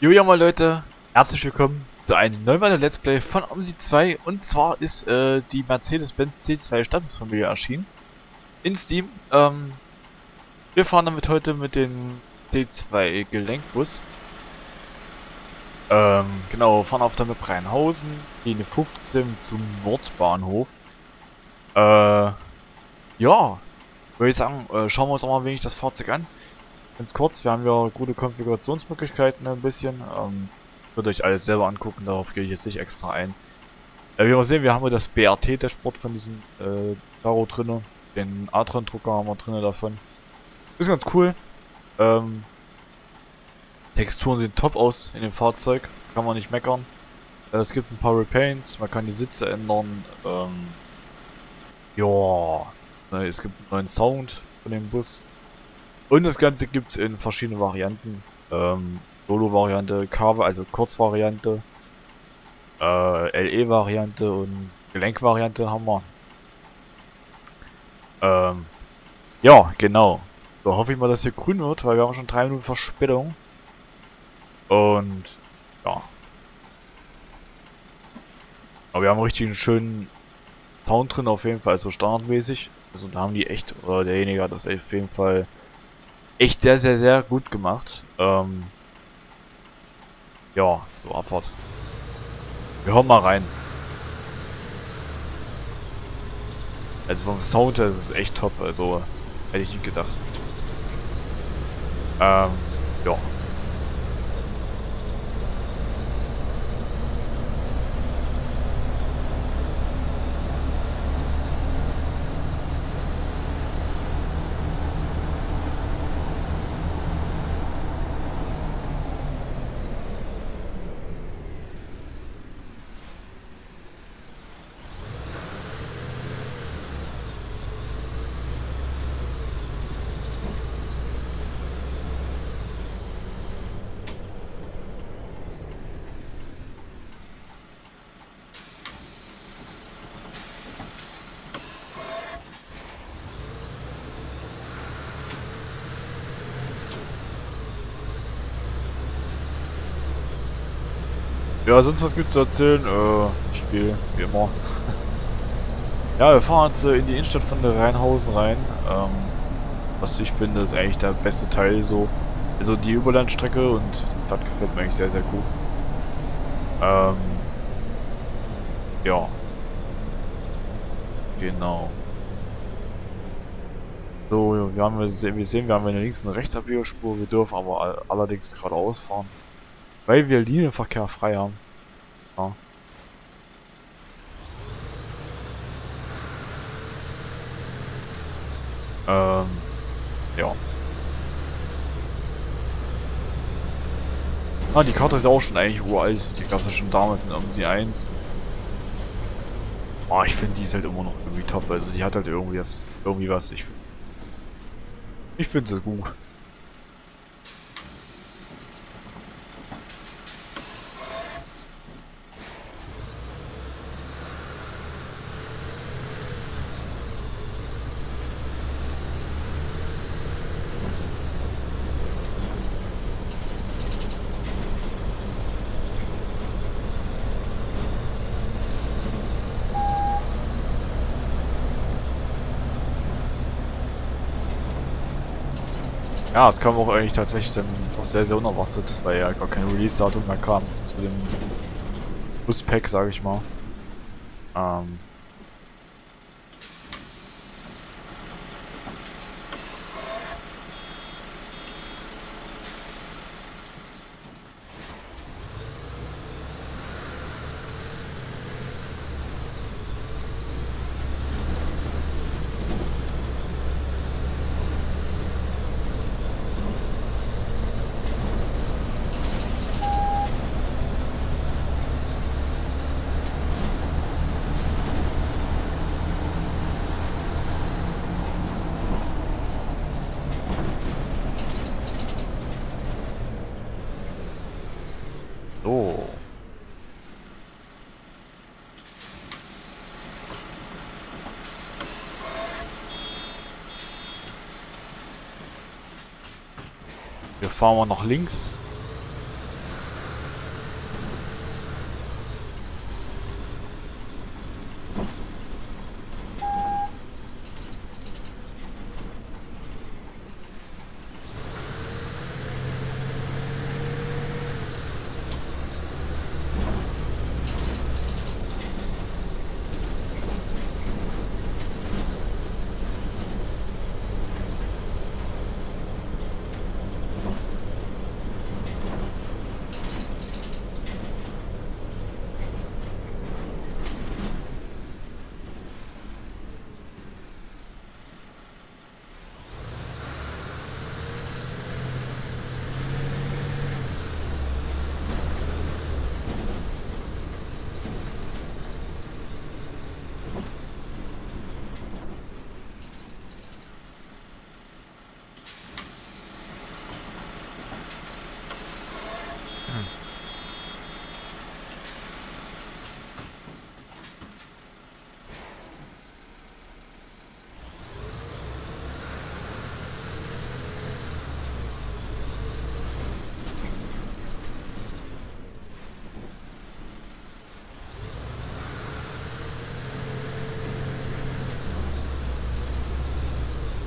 Jo, ja mal Leute, herzlich willkommen zu einem neuen Let's Play von OMSI 2 und zwar ist äh, die Mercedes-Benz C2 Statusfamilie erschienen in Steam. Ähm, wir fahren damit heute mit dem C2 Gelenkbus. Ähm, genau, fahren auf der Map Rheinhausen, Linie 15 zum Nordbahnhof. Äh, ja, würde ich sagen, äh, schauen wir uns auch mal wenig das Fahrzeug an. Ganz kurz, wir haben ja gute Konfigurationsmöglichkeiten ein bisschen. Ähm, würde euch alles selber angucken, darauf gehe ich jetzt nicht extra ein. Äh, wie wir sehen, wir haben ja das BRT-Dashboard von diesem äh, Daro drinne. Den Atron-Drucker haben wir drinne davon. Ist ganz cool. Ähm, Texturen sehen top aus in dem Fahrzeug, kann man nicht meckern. Äh, es gibt ein paar Repaints, man kann die Sitze ändern. Ähm, ja, ne, es gibt einen neuen Sound von dem Bus. Und das Ganze gibt es in verschiedenen Varianten. Ähm, Solo-Variante, Carve, also Kurzvariante, äh, LE-Variante und Gelenkvariante haben wir. Ähm, ja, genau. So hoffe ich mal, dass hier grün wird, weil wir haben schon drei Minuten Verspätung. Und, ja. Aber wir haben richtig einen schönen Sound drin auf jeden Fall, also standardmäßig. Also da haben die echt, oder derjenige hat das auf jeden Fall echt sehr, sehr, sehr gut gemacht. Ähm, ja, so Abfahrt. Wir hören mal rein. Also vom Sound her ist es echt top, also hätte ich nicht gedacht. Ähm, ja. Ja, sonst was gibt's zu erzählen? Äh, ich spiele wie immer. ja, wir fahren jetzt äh, in die Innenstadt von der Rheinhausen rein. Ähm, was ich finde, ist eigentlich der beste Teil so. Also die Überlandstrecke und das gefällt mir eigentlich sehr, sehr gut. Ähm, ja. Genau. So, wir haben wir sehen, wir haben eine links- und Rechtsabbiegerspur, wir dürfen aber allerdings geradeaus fahren. Weil wir Linienverkehr frei haben. Ja. Ähm, ja. Ah, die Karte ist auch schon eigentlich uralt. Die gab es ja schon damals in OMSI 1. Oh, ich finde die ist halt immer noch irgendwie top. Also die hat halt irgendwie das, irgendwie was. Ich, ich finde sie gut. Ja, es kam auch eigentlich tatsächlich dann doch sehr, sehr unerwartet, weil ja gar kein Release-Datum mehr kam zu dem Bus-Pack, sage ich mal. Ähm, So. Wir fahren mal nach links.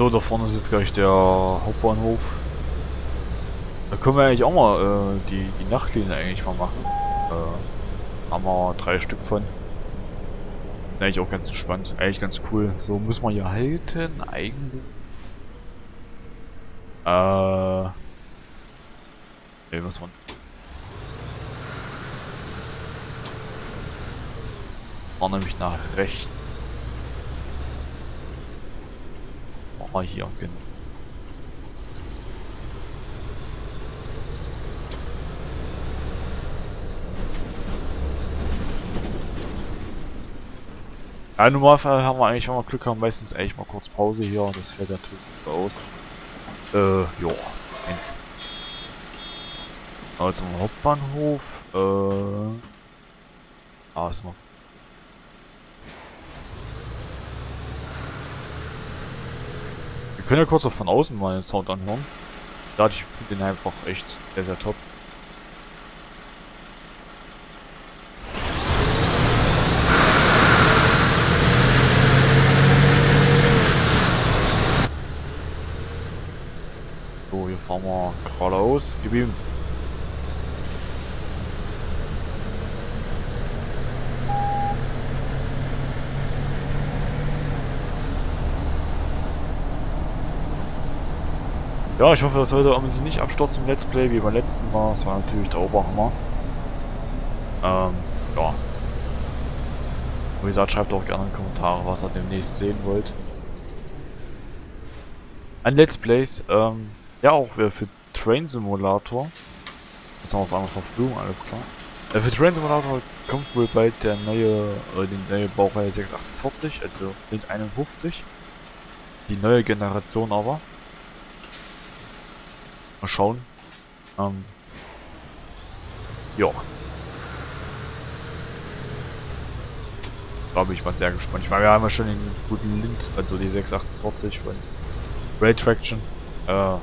So, da vorne ist jetzt gleich der Hauptbahnhof. Da können wir eigentlich auch mal äh, die, die Nachtlinie eigentlich mal machen. Äh, haben wir drei Stück von. Eigentlich auch ganz spannend, eigentlich ganz cool. So muss man hier halten, eigentlich. Äh. Ne, muss man. War nämlich nach rechts. War hier, genau. Ja, im haben wir eigentlich, wenn wir Glück haben, meistens eigentlich mal kurz Pause hier. Das fällt natürlich gut aus. Äh, jo. Eins. Aber zum Hauptbahnhof, äh... Ah, ist mal... können ja kurz auch von außen mal den Sound anhören. Da ich finde den einfach echt sehr, sehr top. fahren wir geradeaus. Gib ihm. Ja, ich hoffe, das sollte am nicht abstürzen im Let's Play wie beim letzten Mal. Das war natürlich der Oberhammer. Ähm, ja. Wie gesagt, schreibt auch gerne in die Kommentare, was ihr demnächst sehen wollt. Ein Let's Plays, ähm, ja, auch äh, für Train Simulator. Jetzt haben wir auf einmal Verflugung, alles klar. Äh, für Train Simulator kommt wohl bald der neue, äh, die neue Baureihe 648, also mit 51. Die neue Generation aber. Mal schauen. Ähm. Ja. Da bin ich mal sehr gespannt. Ich meine, wir haben ja schon den guten Lind, also die 648 von Ray Traction. Äh, dann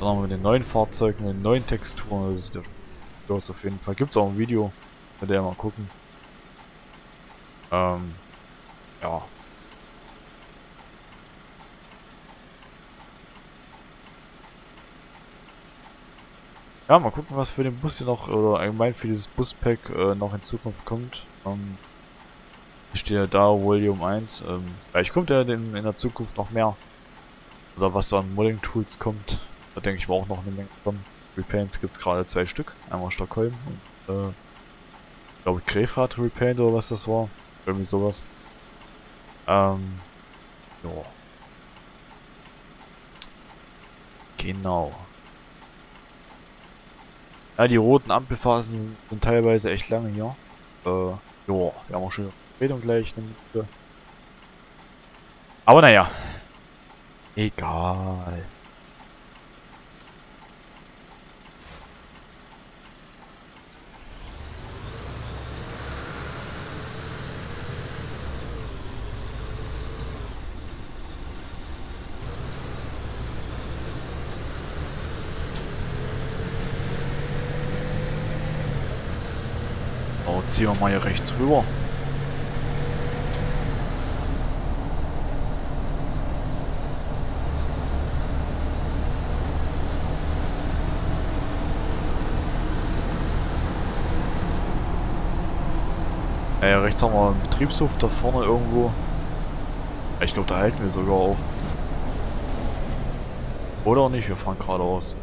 haben wir mit den neuen Fahrzeugen, mit den neuen Texturen. Das ist das auf jeden Fall. Gibt es auch ein Video, mit der mal gucken. Ähm, ja. Ja, mal gucken, was für den Bus hier noch, oder allgemein für dieses Buspack äh, noch in Zukunft kommt. Ähm, steht ja da, Volume 1. Ähm, vielleicht kommt ja in, in der Zukunft noch mehr. Oder was da an Modding-Tools kommt. Da denke ich mal auch noch eine Menge von. Repaints gibt es gerade zwei Stück. Einmal Stockholm und äh, ich glaube Grefrath Repaint oder was das war. Irgendwie sowas. Ähm, ja. Genau. Ja, die roten Ampelphasen sind, teilweise echt lange hier. Äh, ja, wir haben auch schon Verspätung gleich. Aber naja. Egal. Ziehen wir mal hier rechts rüber. Ja, rechts haben wir einen Betriebshof da vorne irgendwo. Ich glaube, da halten wir sogar auf. Oder nicht, wir fahren geradeaus.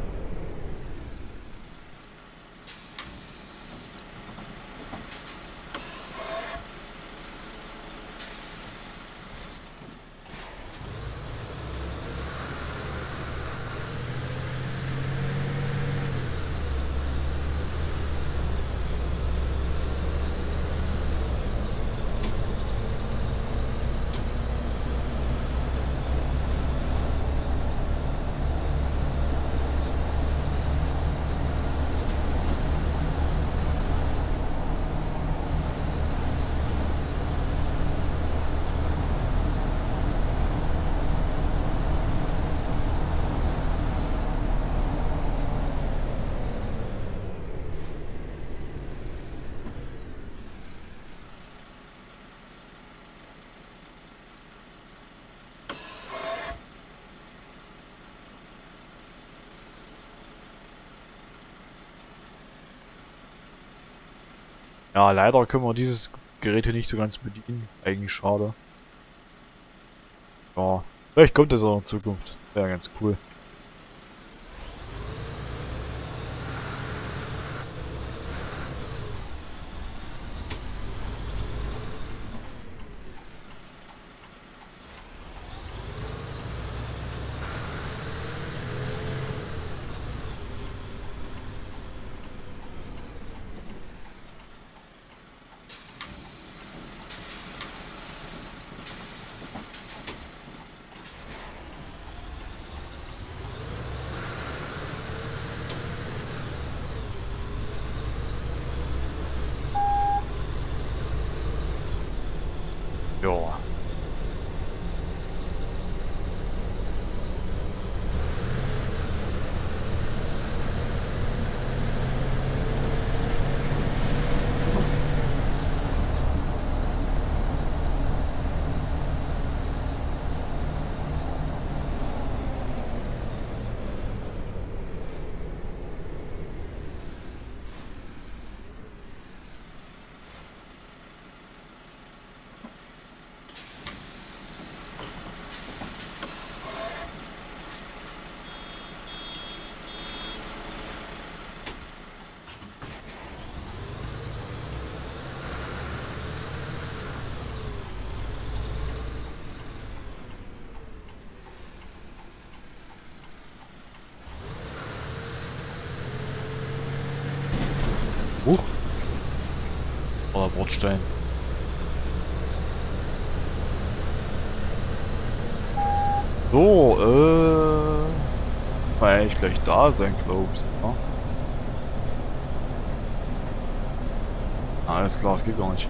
Ja, leider können wir dieses Gerät hier nicht so ganz bedienen. Eigentlich schade. Ja, vielleicht kommt das auch in Zukunft. Wäre ganz cool. Ja. Huch. Oder Bordstein. So, äh... War eigentlich gleich da sein, glaube ich. Ah, alles klar, es geht gar nicht.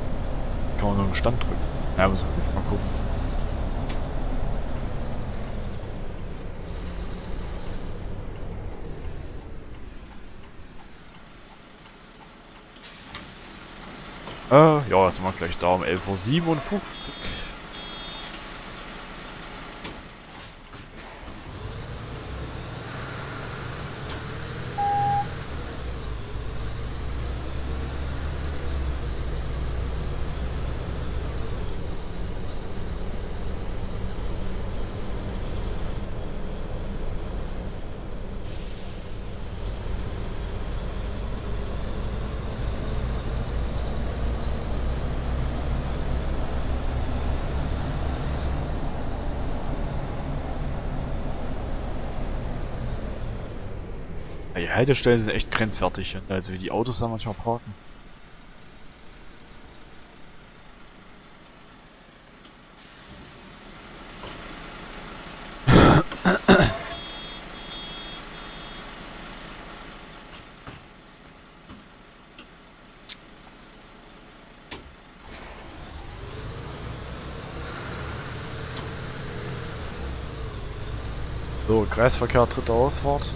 Kann man nur einen Stand drücken. Ja, muss ich mal gucken. Äh, ja, sind wir gleich da um 11.57 Uhr. Die Haltestellen sind echt grenzwertig, also wie die Autos da manchmal parken. So, Kreisverkehr, dritte Ausfahrt.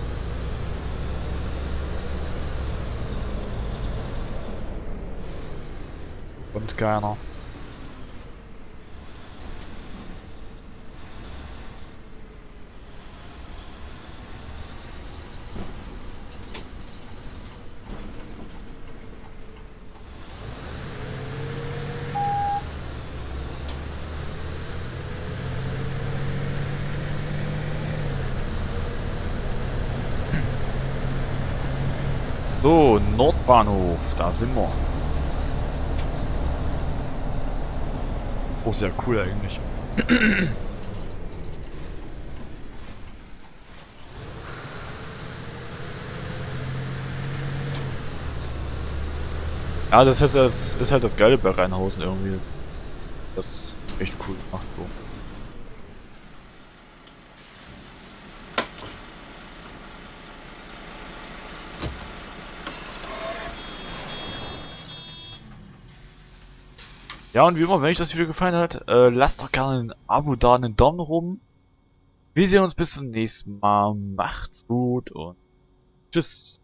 Kommt keiner. So, Nordbahnhof, da sind wir. Oh, sehr cool eigentlich. ja, das ist, das ist halt das Geile bei Rheinhausen irgendwie. Das echt cool gemacht so. Ja, und wie immer, wenn euch das Video gefallen hat, äh, lasst doch gerne ein Abo da, einen Daumen rum. Wir sehen uns bis zum nächsten Mal. Macht's gut und tschüss.